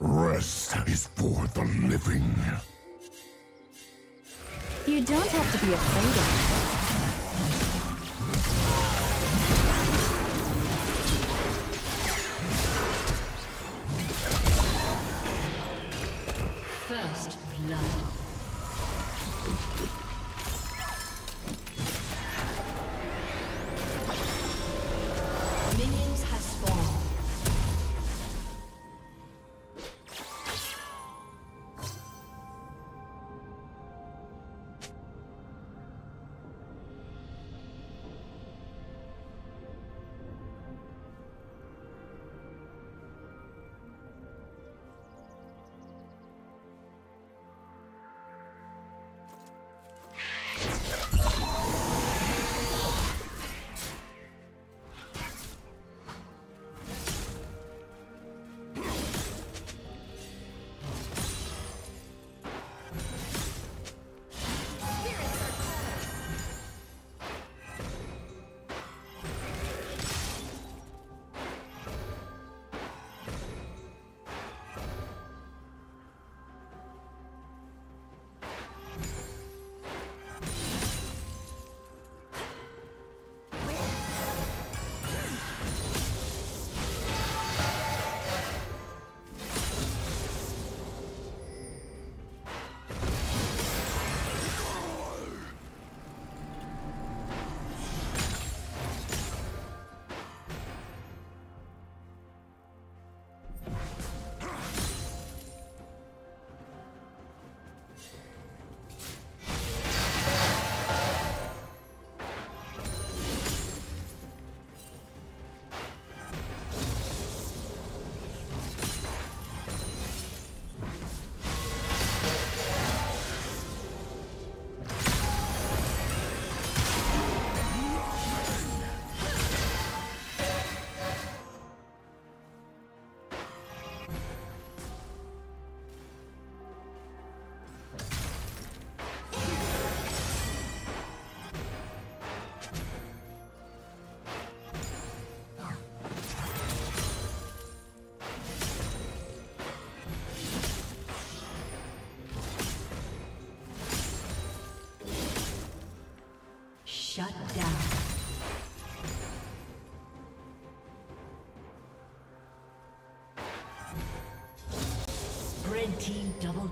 Rest is for the living. You don't have to be afraid of it.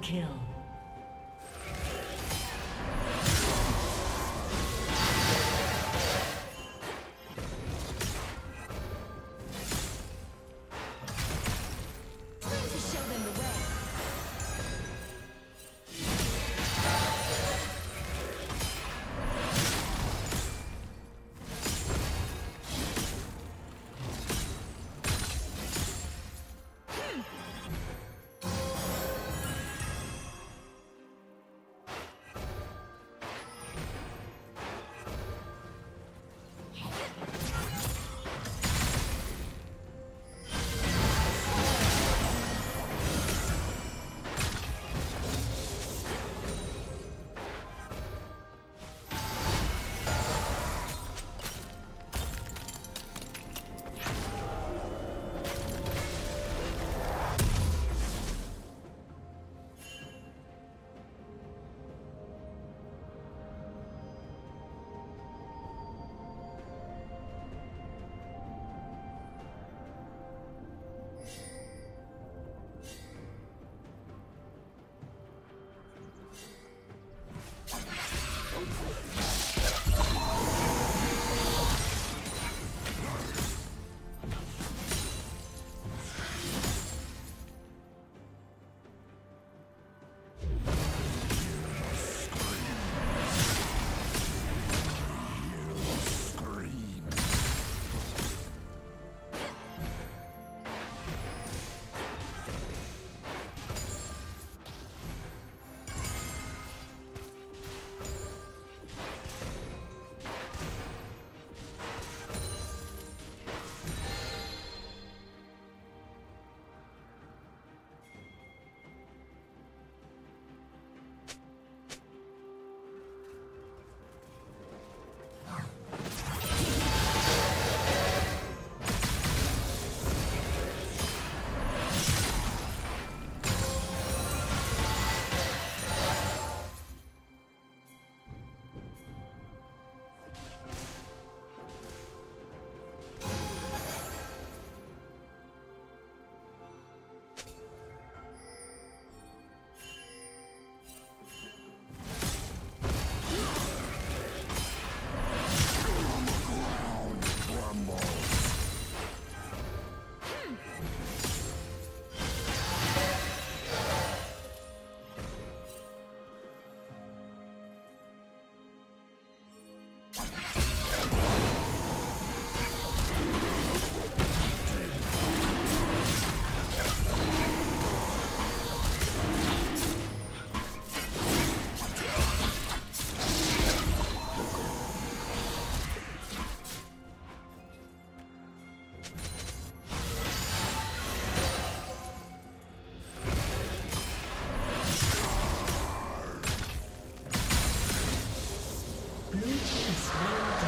Kill. Blue team is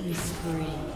Killing spree.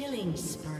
Killing spree.